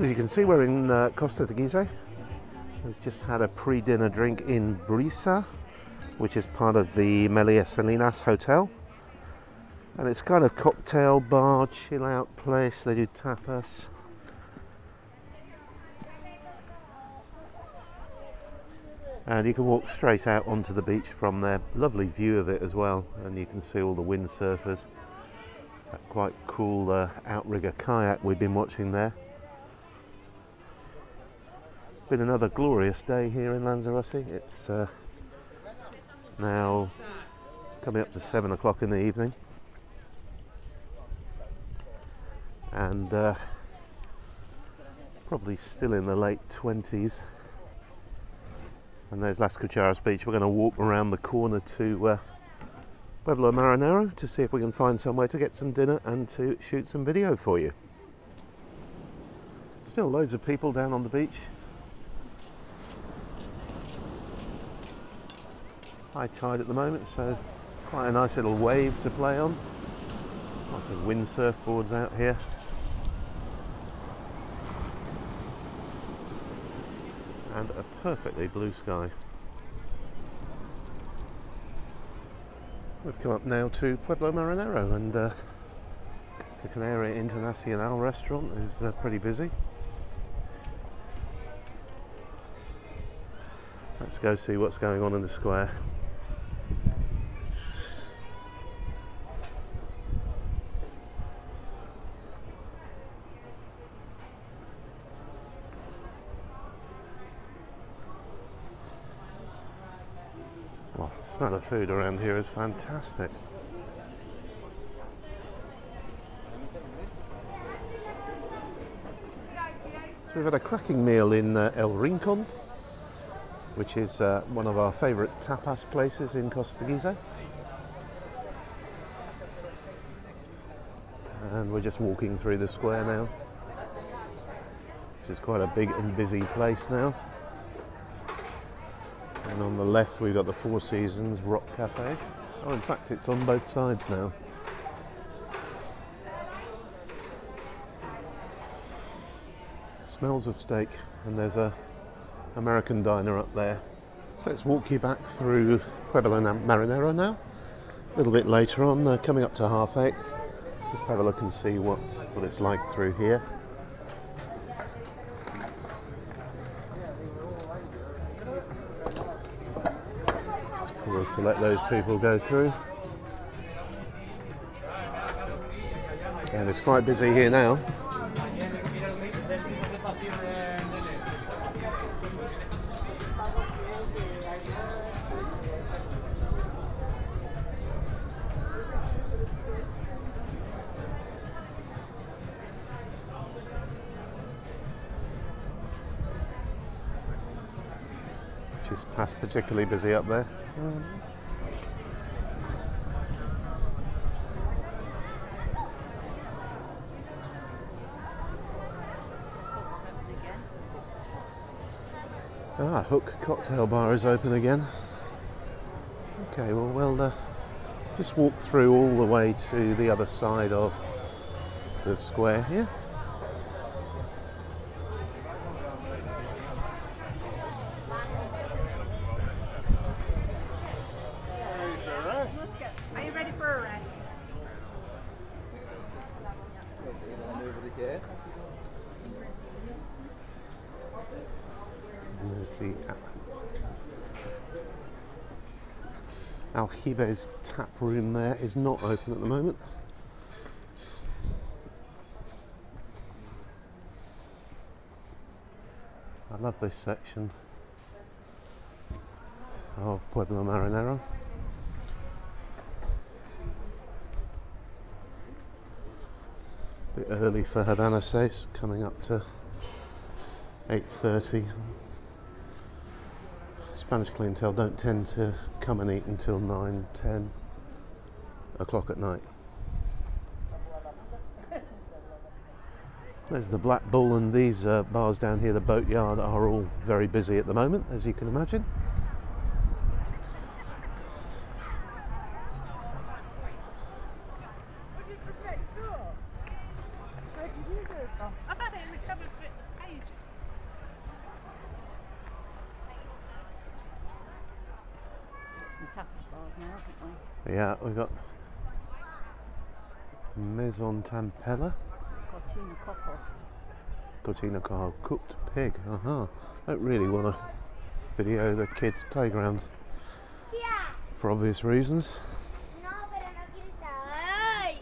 As you can see, we're in uh, Costa Teguise. We've just had a pre-dinner drink in Brisa, which is part of the Melia Salinas Hotel. And it's kind of cocktail bar, chill out place. They do tapas. And you can walk straight out onto the beach from there. Lovely view of it as well. And you can see all the windsurfers. That quite cool uh, outrigger kayak we've been watching there. Been another glorious day here in Lanzarote. It's uh, now coming up to seven o'clock in the evening, and uh, probably still in the late twenties. And there's Las Cucharas Beach. We're going to walk around the corner to uh, Pueblo Marinero to see if we can find somewhere to get some dinner and to shoot some video for you. Still loads of people down on the beach. High tide at the moment, so quite a nice little wave to play on. Lots of wind surfboards out here. And a perfectly blue sky. We've come up now to Pueblo Marinero and uh, the Canaria Internacional restaurant is uh, pretty busy. Let's go see what's going on in the square. Well, the smell of food around here is fantastic. So we've had a cracking meal in uh, El Rincon, which is uh, one of our favourite tapas places in Costa. And we're just walking through the square now. This is quite a big and busy place now. And on the left we've got the Four Seasons Rock Cafe. Oh, in fact, it's on both sides now. Smells of steak, and there's a American diner up there. So let's walk you back through Pueblo Marinero now. A little bit later on, uh, coming up to half eight. Just have a look and see what, what it's like through here. Pause to let those people go through. And it's quite busy here now. Which is past particularly busy up there. Ah, Hook Cocktail Bar is open again. Okay, well, we'll uh, just walk through all the way to the other side of the square here. Are you ready for a ride? There's the Al- Aljibes tap room there is not open at the moment. I love this section of Pueblo Marinero. Bit early for Havana 6, coming up to 8.30. Spanish clientele don't tend to come and eat until 9, 10 o'clock at night. There's the Black Bull and these uh, bars down here, the boatyard, are all very busy at the moment, as you can imagine. Tapas bars now, haven't we? Yeah, we've got Maison Tampella, Cucina Coco. Cucina Cojo, cooked pig. Uh huh. Don't really want to video the kids' playground Tía, for obvious reasons. no, pero no quiere estar. ¡Ay!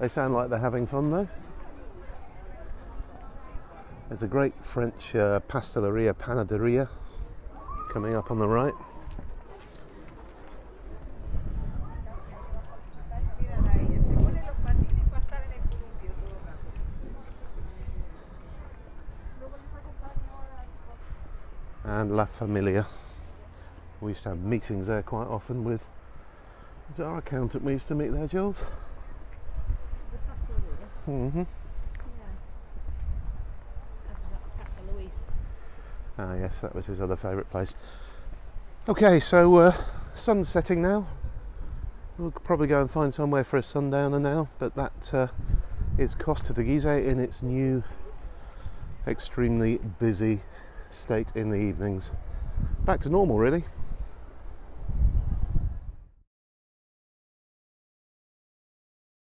They sound like they're having fun though. There's a great French uh, pasteleria, panaderia coming up on the right. And La Familia. We used to have meetings there quite often with is our accountant we used to meet there, Jules? The. Mm-hmm. Yeah. That's Casa Luis. Ah, yes, that was his other favourite place. Okay, so uh, sun's setting now. We'll probably go and find somewhere for a sundowner now, but that uh, is Costa Teguise in its new, extremely busy state in the evenings. Back to normal, really.